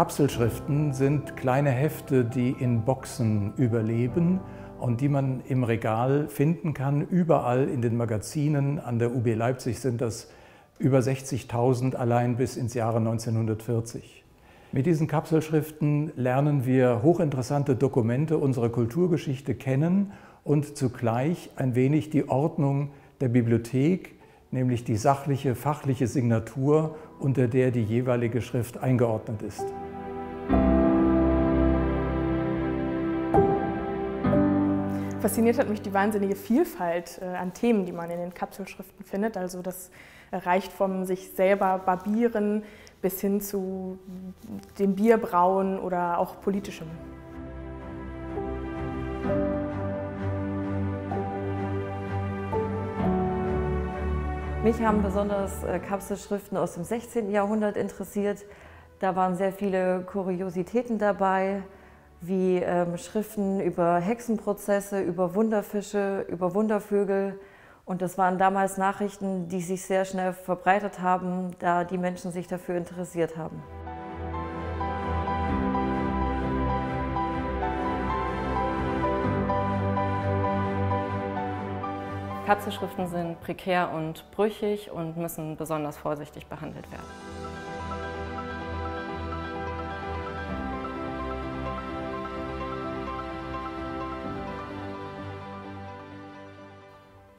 Kapselschriften sind kleine Hefte, die in Boxen überleben und die man im Regal finden kann. Überall in den Magazinen an der UB Leipzig sind das über 60.000 allein bis ins Jahre 1940. Mit diesen Kapselschriften lernen wir hochinteressante Dokumente unserer Kulturgeschichte kennen und zugleich ein wenig die Ordnung der Bibliothek, nämlich die sachliche, fachliche Signatur, unter der die jeweilige Schrift eingeordnet ist. Fasziniert hat mich die wahnsinnige Vielfalt äh, an Themen, die man in den Kapselschriften findet. Also das reicht vom sich selber barbieren bis hin zu dem Bierbrauen oder auch politischem. Mich haben besonders äh, Kapselschriften aus dem 16. Jahrhundert interessiert. Da waren sehr viele Kuriositäten dabei, wie ähm, Schriften über Hexenprozesse, über Wunderfische, über Wundervögel. Und das waren damals Nachrichten, die sich sehr schnell verbreitet haben, da die Menschen sich dafür interessiert haben. Kapselschriften sind prekär und brüchig und müssen besonders vorsichtig behandelt werden.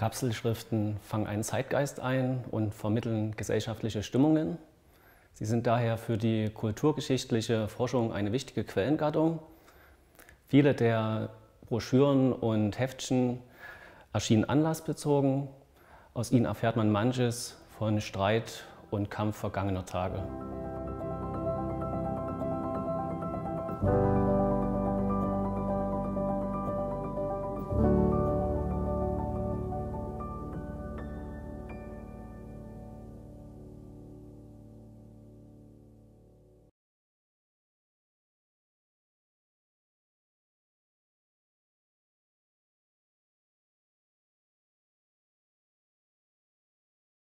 Kapselschriften fangen einen Zeitgeist ein und vermitteln gesellschaftliche Stimmungen. Sie sind daher für die kulturgeschichtliche Forschung eine wichtige Quellengattung. Viele der Broschüren und Heftchen erschienen anlassbezogen. Aus ihnen erfährt man manches von Streit und Kampf vergangener Tage.